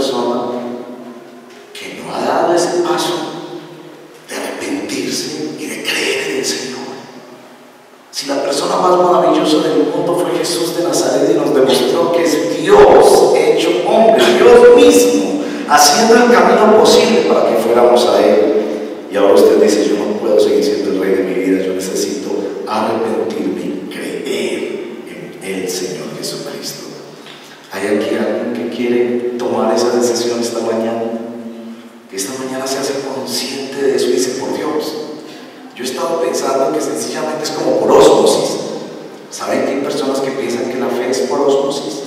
persona que no ha dado ese paso de arrepentirse y de creer en el Señor. Si la persona más maravillosa del mundo fue Jesús de Nazaret y nos demostró que es Dios hecho hombre, Dios mismo, haciendo el camino posible para que fuéramos a Él. Y ahora usted dice, yo no puedo seguir siendo el rey de mi vida, yo necesito arrepentirme y creer en el Señor Jesucristo. Hay aquí alguien quiere tomar esa decisión esta mañana? Que esta mañana se hace consciente de eso y dice, por Dios, yo he estado pensando que sencillamente es como por osmosis. ¿Saben que hay personas que piensan que la fe es por osmosis?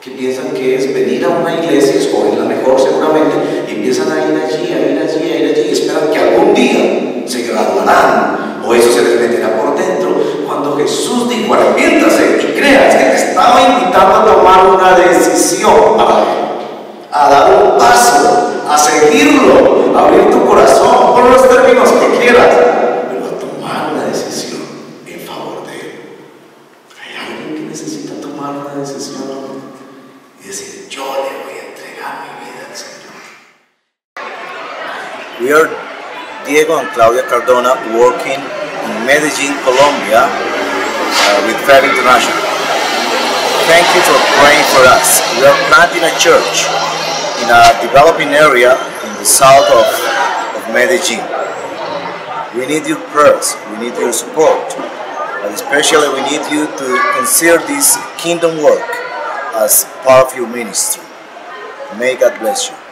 Que piensan que es venir a una iglesia, escoger la mejor seguramente, tomar una decisión y decir, yo le voy a entregar mi vida al Señor? We are Diego and Claudia Cardona working in Medellin, Colombia uh, with Fab International. Thank you for praying for us. We are planting a church in a developing area in the south of, of Medellin. We need your prayers, we need your support, but especially we need you to consider this kingdom work as part of your ministry. May God bless you.